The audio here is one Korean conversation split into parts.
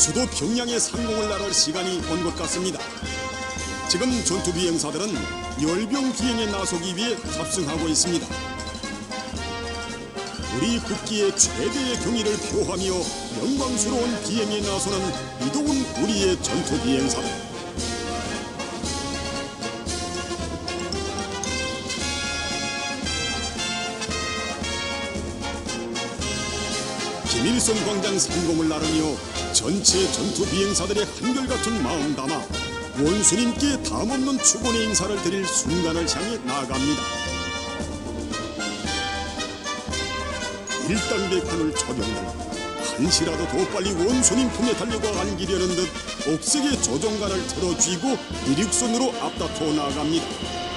수도 평양의 상공을 나를 시간이 온 것 같습니다. 지금 전투 비행사들은 열병 비행에 나서기 위해 탑승하고 있습니다. 우리 국기의 최대의 경의를 표하며 영광스러운 비행에 나서는 이동훈 우리의 전투 비행사들. 일성 광장 상공을 나르며 전체 전투 비행사들의 한결같은 마음 담아 원수님께 담없는 축원의 인사를 드릴 순간을 향해 나아갑니다. 일당백환을 적용들 한시라도 더 빨리 원수님 품에 달려가 안기려는 듯 옥색의 조종관을 틀어쥐고 이륙선으로 앞다퉈 나아갑니다.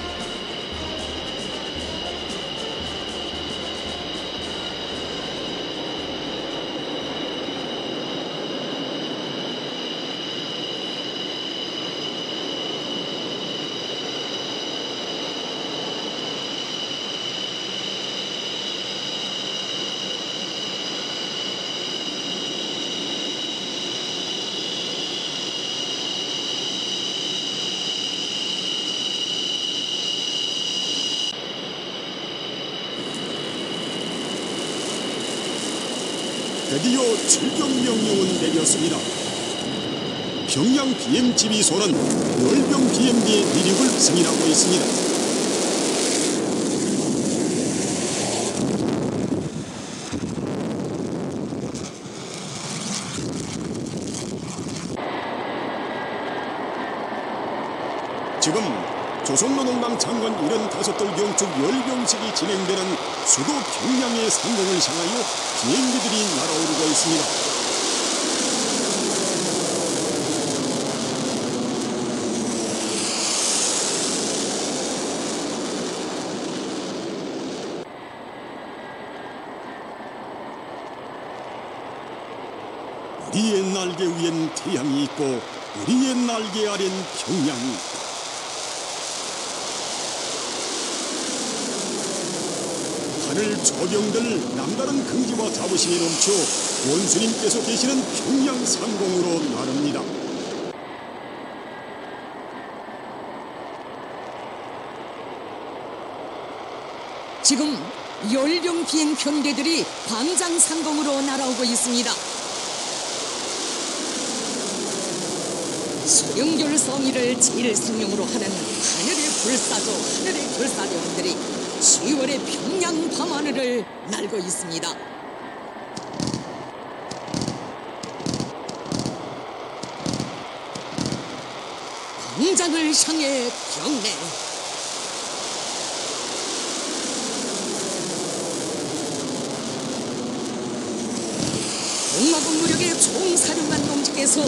드디어 출격 명령은 내렸습니다. 평양 BMGB소는 열병 BMD의 이륙을 승인하고 있습니다. 지금 조선노동당 장관 75돌 경축 열병식이 진행되는 수도 평양의 상공을 향하여 비행기들이 날아오르고 있습니다. 우리의 날개 위엔 태양이 있고 우리의 날개 아래는 평양이 있다. 하늘 조경들 남다른 긍지와 자부심이 넘쳐 원수님께서 계시는 평양 상공으로 나릅니다. 지금 열령 비행 편대들이 광장 상공으로 날아오고 있습니다. 소령결 성의를 제일 생명으로 하는 하늘의 불사조, 하늘의 불사조원들이 10월의 평양 밤하늘을 날고 있습니다. 광장을 향해 경례. 동마군 무력의 총사령관 동지께서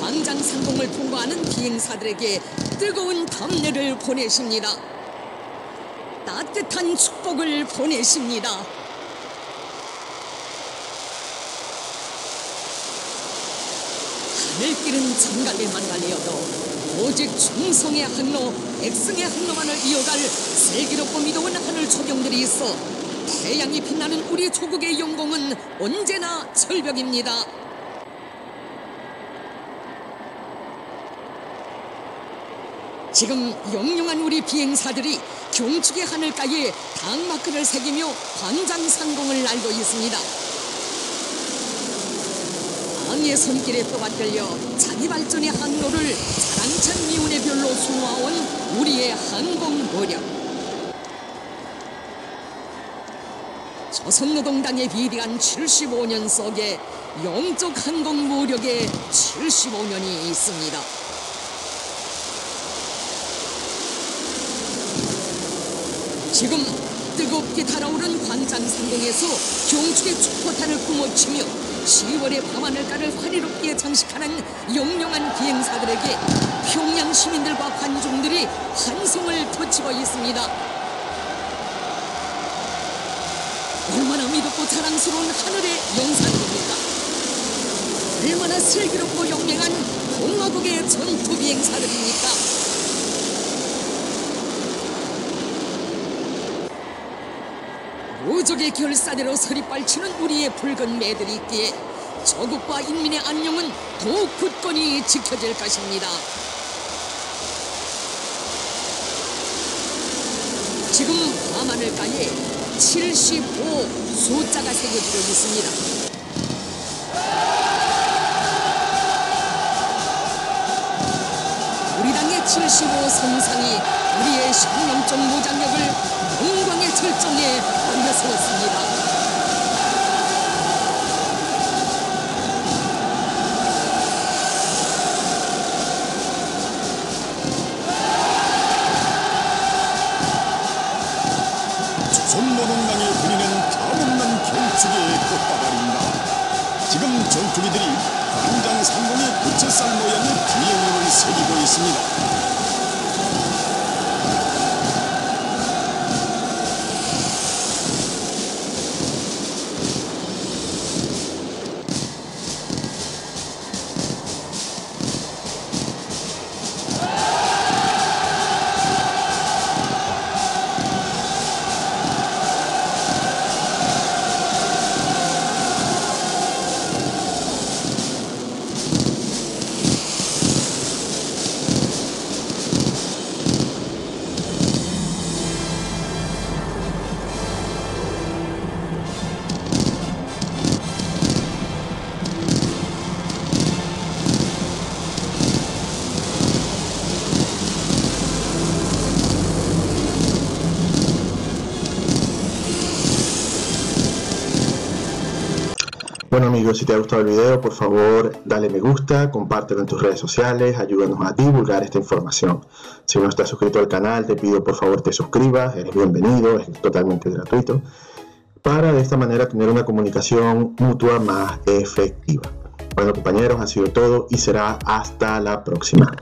광장 상공을 통과하는 비행사들에게 뜨거운 담례를 보내십니다. 따뜻한 축복을 보내십니다. 하늘길은 정갈에만 갈려도 오직 충성의 항로, 백승의 항로만을 이어갈 슬기롭고 믿어온 하늘 조경들이 있어 태양이 빛나는 우리 조국의 영공은 언제나 철벽입니다. 지금 영롱한 우리 비행사들이 경축의 하늘가에 당마크를 새기며 광장 상공을 날고 있습니다. 왕의 손길에 떠받들려 자기 발전의 항로를 자랑찬 미운의 별로 수놓아온 우리의 항공 모력. 조선노동당의 비대한 75년 속에 영적 항공 모력의 75년이 있습니다. 지금 뜨겁게 달아오른 광장 상공에서 경축의 축포탄을 뿜어치며 10월의 밤하늘가를 화려롭게 장식하는 영롱한 비행사들에게 평양 시민들과 관중들이 환송을 터치고 있습니다. 얼마나 믿었고 자랑스러운 하늘의 영상입니까? 얼마나 슬기롭고 영맹한 공화국의 전투 비행사들입니까? 무 적의 결사대로 서리 밟치는 우리의 붉은 매들이 있기에 조국과 인민의 안녕은 더욱 굳건히 지켜질 것입니다. 지금 밤하늘가에 75 숫자가 새겨지고 있습니다. 우리 당의 75 선상이 우리의 혁명적 무장력을 영광의 절정에 올려세웠습니다. 조선노동당이 부리는 가없는 경축의 꽃다발입니다. 지금 전투기들이 광장 상공의 부채살 모양의 비행을 새기고 있습니다. Bueno amigos, si te ha gustado el video, por favor dale me gusta, compártelo en tus redes sociales, ayúdanos a divulgar esta información. Si no estás suscrito al canal, te pido por favor te suscribas, eres bienvenido, es totalmente gratuito, para de esta manera tener una comunicación mutua más efectiva. Bueno compañeros, ha sido todo y será hasta la próxima.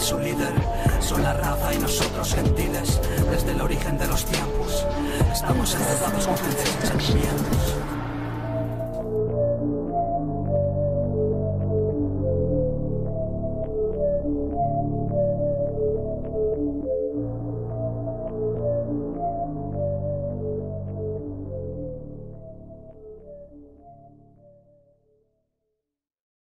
Su líder. Son la raza y nosotros gentiles, desde el origen de los tiempos. Estamos endeudados con.